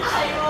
Hi.